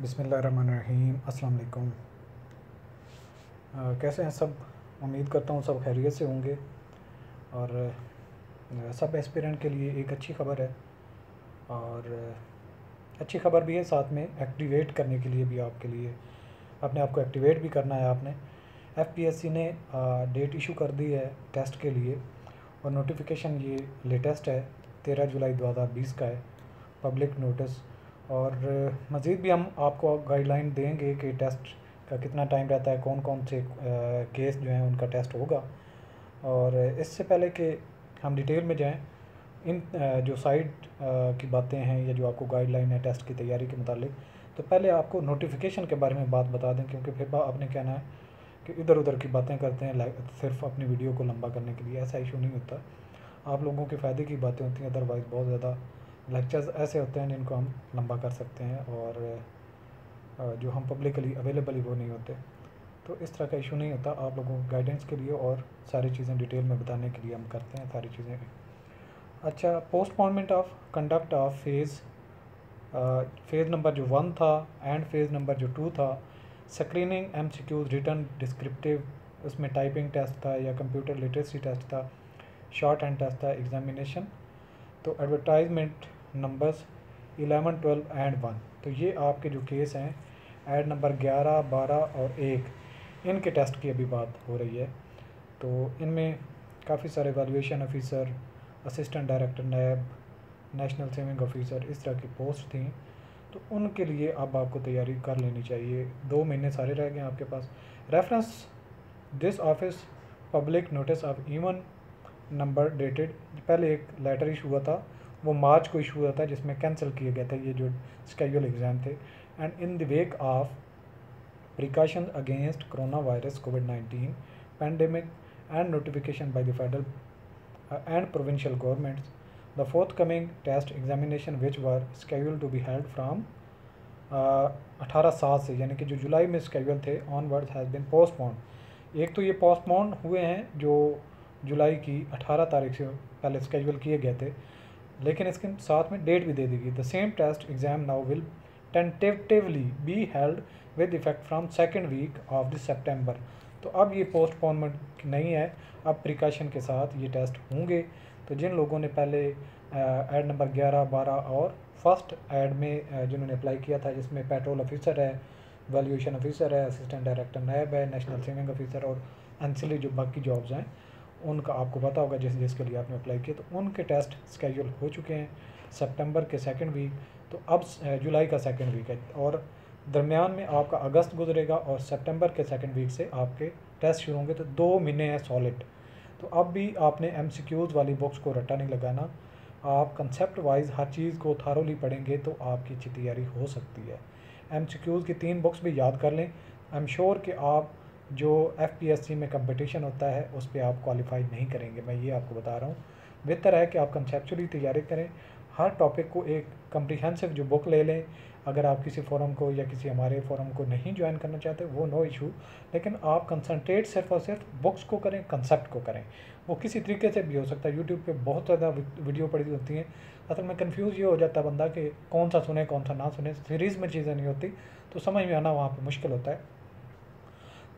बिसमीम अस्सलाम वालेकुम कैसे हैं सब? उम्मीद करता हूँ सब खैरियत से होंगे। और सब एस्पिरेंट के लिए एक अच्छी खबर है। और अच्छी खबर भी है साथ में एक्टिवेट करने के लिए भी आपके लिए। अपने आप को एक्टिवेट भी करना है आपने। एफपीएससी ने डेट इशू कर दी है टेस्ट के लिए। और नोटिफिकेशन ये लेटेस्ट है, तेरह जुलाई 2020 का है। पब्लिक नोटिस और मज़ीद भी हम आपको गाइडलाइन देंगे कि टेस्ट का कितना टाइम रहता है कौन कौन से केस जो हैं उनका टेस्ट होगा। और इससे पहले कि हम डिटेल में जाएँ, इन जो साइड की बातें हैं या जो आपको गाइडलाइन है टेस्ट की तैयारी के मुतालिक तो पहले आपको नोटिफिकेशन के बारे में बात बता दें, क्योंकि फिर आपने कहना है कि इधर उधर की बातें करते हैं सिर्फ़ अपनी वीडियो को लंबा करने के लिए, ऐसा इशू नहीं होता। आप लोगों के फ़ायदे की बातें होती हैं अदरवाइज़ बहुत ज़्यादा लेक्चर्स ऐसे होते हैं जिनको हम लंबा कर सकते हैं और जो हम पब्लिकली अवेलेबल ही वो नहीं होते। तो इस तरह का इशू नहीं होता। आप लोगों को गाइडेंस के लिए और सारी चीज़ें डिटेल में बताने के लिए हम करते हैं सारी चीज़ें। अच्छा postponement of conduct of phase phase number जो वन था एंड फ़ेज़ नंबर जो टू था screening M C Qs written descriptive उसमें टाइपिंग टेस्ट था या कंप्यूटर लिटरेसी टेस्ट था शॉर्ट हैंड टेस्ट था एग्जामिनेशन तो एडवर्टाइजमेंट नंबर्स 11, 12 एंड वन तो ये आपके जो केस हैं ऐड नंबर 11, 12 और एक इनके टेस्ट की अभी बात हो रही है। तो इनमें काफ़ी सारे valuation officer assistant director NAB national saving officer इस तरह की पोस्ट थी। तो उनके लिए अब आपको तैयारी कर लेनी चाहिए। दो महीने सारे रह गए आपके पास। Reference this office public notice of even number dated पहले एक लेटर इशू हुआ था। वो मार्च को इशू हुआ था जिसमें कैंसिल किए गए थे, ये जो स्केड्यूल एग्ज़ाम थे। And in the wake of precaution against corona virus COVID nineteen pandemic and notification by the federal and provincial governments the forthcoming test examination which were scheduled to be held from अठारह सात से, यानी कि जो जुलाई में schedule थे onwards has been postpone एक तो ये पोस्टपोन हुए हैं, जो जुलाई की 18 तारीख से पहले स्केड्यूल किए गए थे। लेकिन इसके साथ में डेट भी दे दी गई। The same test exam now will tentatively be held with effect from second week of this September तो अब ये पोस्टपोनमेंट नहीं है। अब प्रिकॉशन के साथ ये टेस्ट होंगे। तो जिन लोगों ने पहले ऐड नंबर 11, 12 और फ़र्स्ट ऐड में जिन्होंने अप्लाई किया था जिसमें पेट्रोल ऑफिसर है वैल्यूशन ऑफिसर है असिस्टेंट डायरेक्टर नैब है नेशनल सेविंग ऑफिसर और एनसिली जो बाकी जॉब्स हैं उनका आपको पता होगा, जिस जिसके लिए आपने अप्लाई किया तो उनके टेस्ट स्केड्यूल हो चुके हैं सितंबर के सेकंड वीक तो अब जुलाई का सेकंड वीक है और दरमियान में आपका अगस्त गुजरेगा और सितंबर के सेकंड वीक से आपके टेस्ट शुरू होंगे तो दो महीने हैं सॉलिड तो अब भी आपने एम वाली बुक्स को रट्टा नहीं लगाना। आप कंसेप्ट वाइज हर चीज़ को थारोली पढ़ेंगे तो आपकी अच्छी तैयारी हो सकती है। एम की तीन बुक्स भी याद कर लें। आई एम श्योर कि आप जो एफपीएससी में कंपटीशन होता है, उस पर आप क्वालिफाई नहीं करेंगे। मैं ये आपको बता रहा हूँ। बेहतर है कि आप कंसेप्चुअली तैयारी करें, हर टॉपिक को एक कम्प्रिहेंसिव जो बुक ले लें। अगर आप किसी फोरम को या किसी हमारे फोरम को नहीं ज्वाइन करना चाहते, वो नो इशू लेकिन आप कंसनट्रेट सिर्फ़ और सिर्फ़ बुक्स को करें कंसेप्ट को करें। वो किसी तरीके से भी हो सकता है। यूट्यूब पे बहुत ज़्यादा वीडियो पड़ी होती हैं। असल में कंफ्यूज ये हो जाता है बंदा कि कौन सा सुने, कौन सा ना सुने। सीरीज़ में चीज़ें नहीं होती तो समझ में आना वहाँ पर मुश्किल होता है।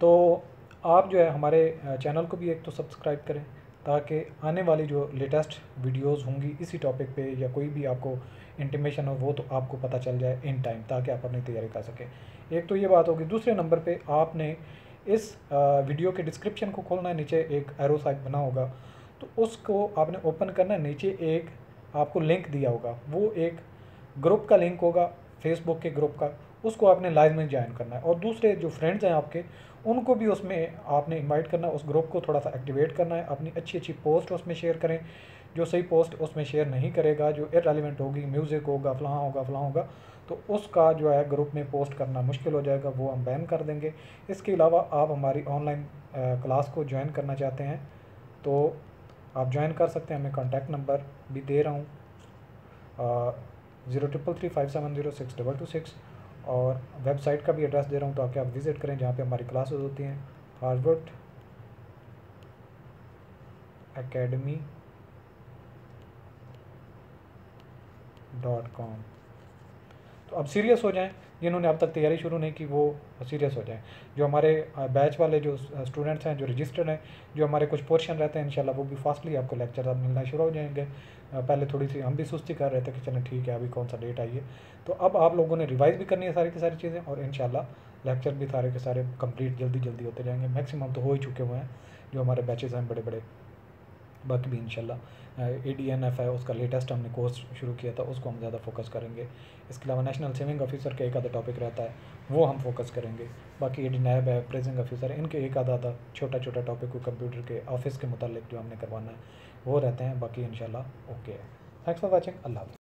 तो आप जो है हमारे चैनल को भी एक तो सब्सक्राइब करें ताकि आने वाली जो लेटेस्ट वीडियोस होंगी इसी टॉपिक पे या कोई भी आपको इंटीमेशन हो, वो तो आपको पता चल जाए इन टाइम ताकि आप अपनी तैयारी कर सकें। एक तो ये बात होगी, दूसरे नंबर पे आपने इस वीडियो के डिस्क्रिप्शन को खोलना है, नीचे एक एरो साइट बना होगा तो उसको आपने ओपन करना है, नीचे एक आपको लिंक दिया होगा, वो एक ग्रुप का लिंक होगा फेसबुक के ग्रुप का उसको आपने में ज्वाइन करना है। और दूसरे जो फ्रेंड्स हैं आपके, उनको भी उसमें आपने इनवाइट करना है, उस ग्रुप को थोड़ा सा एक्टिवेट करना है। अपनी अच्छी अच्छी पोस्ट उसमें शेयर करें। जो सही पोस्ट उसमें शेयर नहीं करेगा, जो इरेलीवेंट होगी म्यूज़िक होगा, फलां होगा फलां होगा तो उसका जो है ग्रुप में पोस्ट करना मुश्किल हो जाएगा, वो हम बैन कर देंगे। इसके अलावा आप हमारी ऑनलाइन क्लास को ज्वाइन करना चाहते हैं तो आप ज्वाइन कर सकते हैं। मैं कॉन्टैक्ट नंबर भी दे रहा हूँ। Zero triple three five seven zero six double two six और वेबसाइट का भी एड्रेस दे रहा हूँ ताकि आप विज़िट करें, जहाँ पे हमारी क्लासेस होती हैं। हार्वर्ड एकेडमी डॉट कॉम तो अब सीरियस हो जाएँ, जिन्होंने अब तक तैयारी शुरू नहीं की, वो सीरियस हो जाएँ। जो हमारे बैच वाले जो स्टूडेंट्स हैं, जो रजिस्टर्ड हैं, जो हमारे कुछ पोर्शन रहते हैं, इंशाल्लाह वो भी फास्टली आपको लेक्चर अब मिलना शुरू हो जाएँगे। पहले थोड़ी सी हम भी सुस्ती कर रहे थे कि चलें ठीक है, अभी कौन सा डेट आई है। तो अब आप लोगों ने रिवाइज भी करनी है सारी की सारी चीज़ें और इन लेक्चर भी सारे के सारे कंप्लीट जल्दी जल्दी होते जाएँगे। मैक्सिमम तो हो ही चुके हुए हैं, जो हमारे बैचेज़ हैं बड़े बड़े बाकी भी इनशाला ए डी एन एफ़ है, उसका लेटेस्ट हमने कोर्स शुरू किया था, उसको हम ज़्यादा फोकस करेंगे। इसके अलावा नेशनल सेविंग ऑफिसर का एक आधा टॉपिक रहता है, वो हम फोकस करेंगे। बाकी ए डी नैब है प्रेजिंग ऑफिसर इनके एक आधा आधा छोटा छोटा टॉपिक को कंप्यूटर के ऑफ़िस के मुतल जो हमने करवाना है, वो रहते हैं, बाकी इनशाला ओके है। Thanks for watching Allah